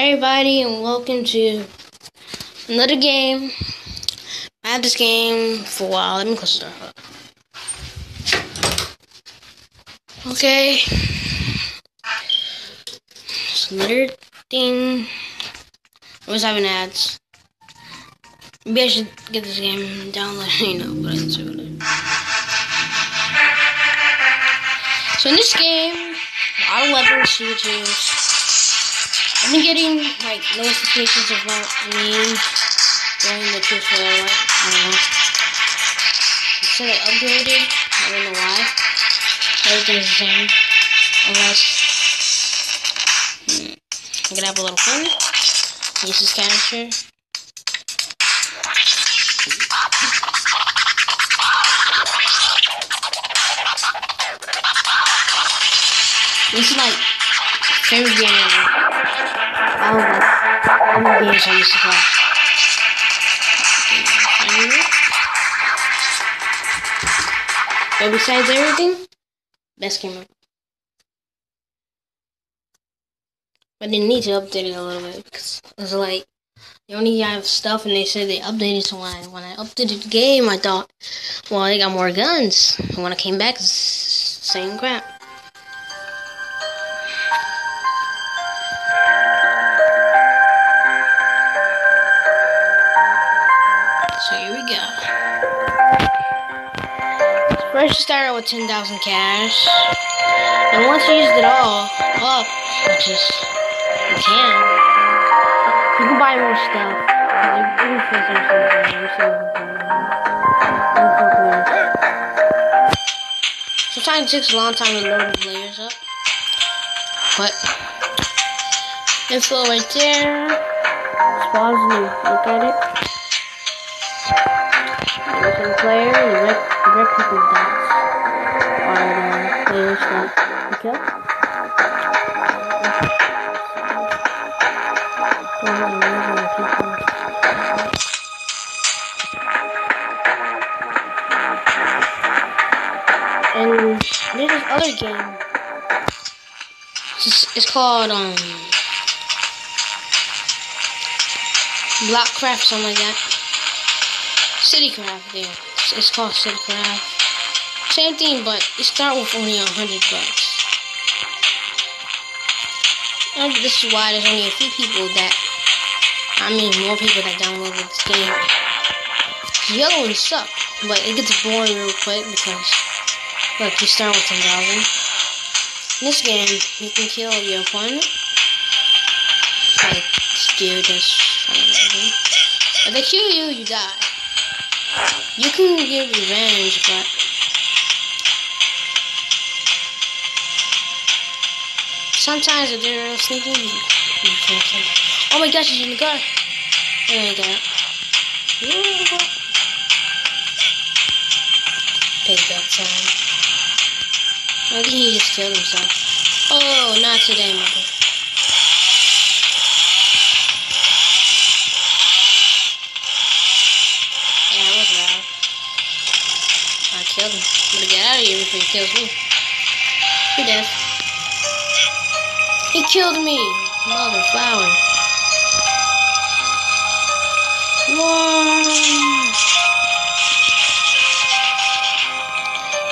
Hi everybody and welcome to another game. I had this game for a while. Let me close the door. Okay. It's another thing. I was having ads. Maybe I should get this game downloaded, you know, but I didn't do. So in this game, a lot of weapons to use. I've been getting like notifications about me doing the for I don't know. It said I upgraded. I don't know why. Everything's the same. Unless hmm, I'm gonna have a little fun. This canister. This is like favorite game. All of I. But besides everything, best game. But they need to update it a little bit because it's like they only have stuff and they said they updated so when I when I updated the game I thought well they got more guns. And when I came back same crap. So here we go. First you start out with 10,000 cash. And once you used it all up, which is, you can, you can buy more stuff. Sometimes it takes a long time to load the players up. But, info right there. Spawns new. Look at it. Some player, the red, the red people dots are the players that you kill. And there's this other game. It's, it's called um Blockcraft, something like that. Citycraft, yeah. It's, it's called Citycraft. Same thing, but it start with only a hundred bucks. And this is why there's only a few people that, I mean, more people that downloaded this game. Yellow ones suck, but it gets boring real quick because, look, you start with 10,000. In this game, you can kill your opponent. Like, steal this. If they kill you, you die. You can get revenge, but sometimes if they're sneaking, you, can't kill them. Oh my gosh, he's in the car. There we go. Payback time. I think he just killed himself. Oh, not today, mother. I killed him. I'm gonna get out of here before he kills me. He dead. He killed me! Mother flower. Whoa!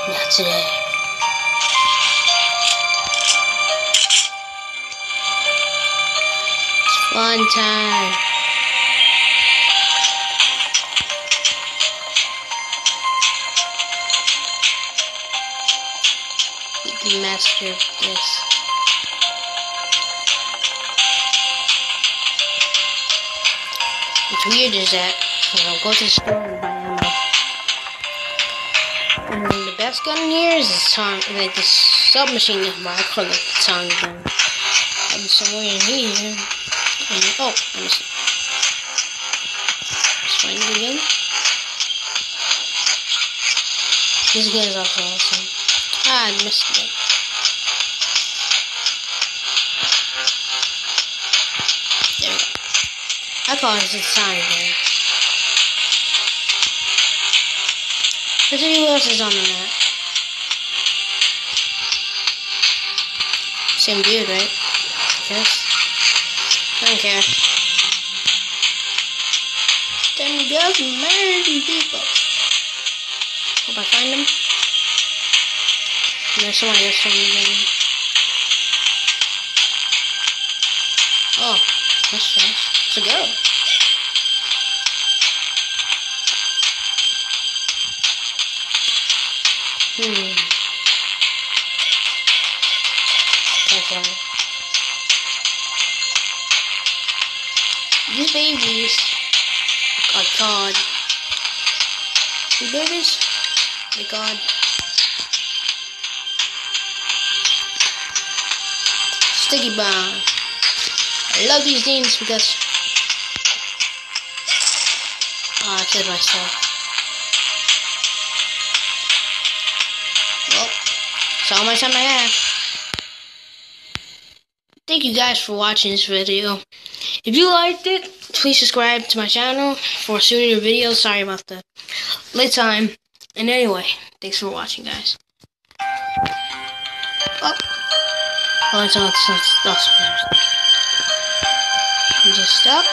Not today. It's fun time. Master this. What's weird is that when I go to the store and buy ammo, and the best gun here is the song, like the submachine gun, I call it the song gun. I'm somewhere in here. And, oh, I missed it. Let's find it again. This gun is also awesome. Ah, I missed it. I call the sign gun. Let's see who else is on the map. Same dude, right? Yes. I don't care. Them girls murdering people. Hope I find them. There's someone else from the game. Oh, that's nice. A girl. Hmm. Okay. These babies are God. These babies, my God. Sticky bomb. I love these games because. Oh, I killed myself. Well, it's all my time I have. Thank you guys for watching this video. If you liked it, please subscribe to my channel for sooner videos. Sorry about the late time. And anyway, thanks for watching, guys. Oh, oh it's on. It's, it's, it's, just stop.